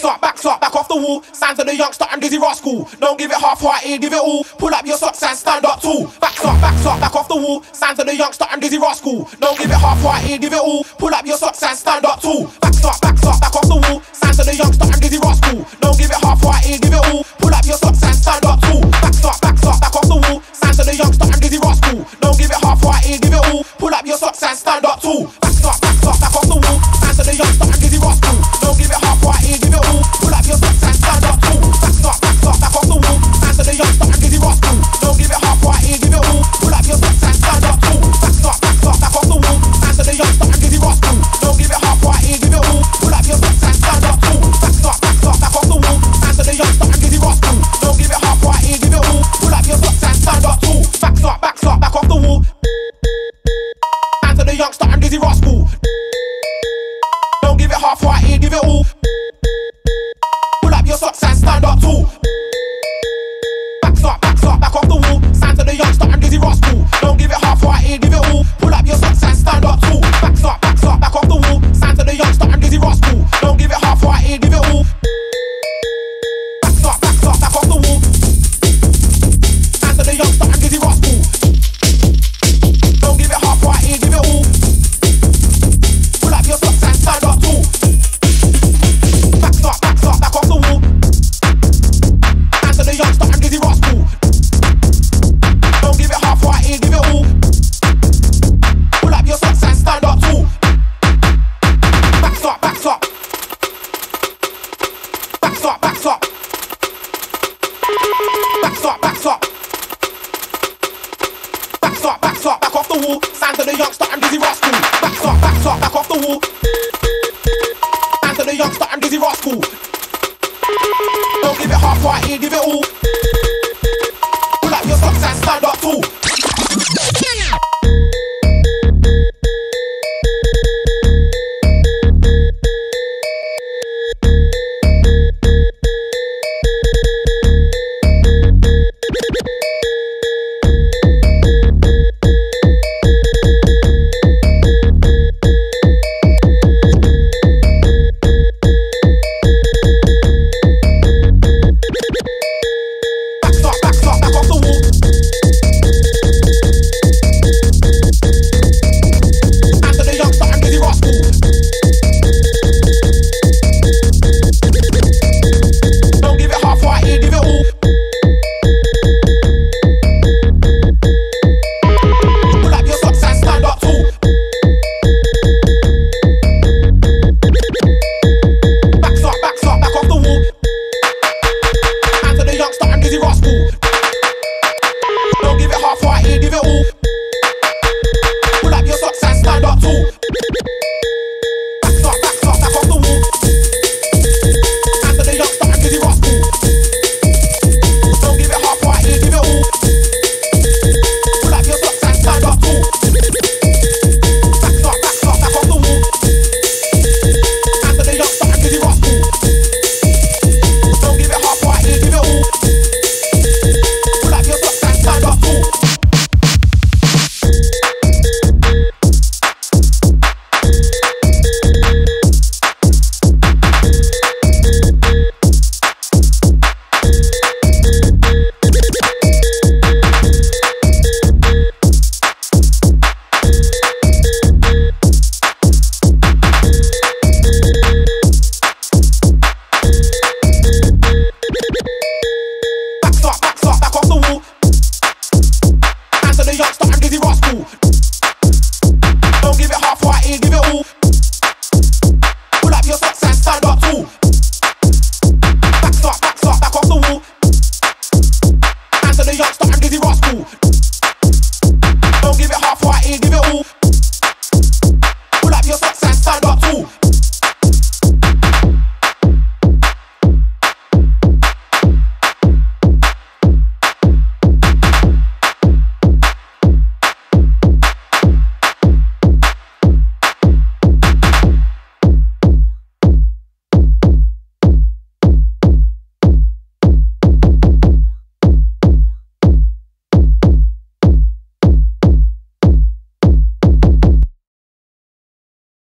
start, back, start, back off the wall. Signs to the youngster and Dizzee Rascal. Don't give it half-hearted, give it all. Pull up your socks and stand up tall. Back, start, back, start, back off the wall. Signs to the youngster and Dizzee Rascal. Don't give it half-hearted, give it all. Pull up your socks and stand up tall. Back, start, back, start, back off the wall. Signs to the youngster and Dizzee Rascal. the wall. Sign to the youngster and busy rascal. Backs off, backs off, back off the wall. Sign to the youngster and busy rascal. Don't give it half right here, give it all. Pull up your socks and stand up tall. crazy rascal.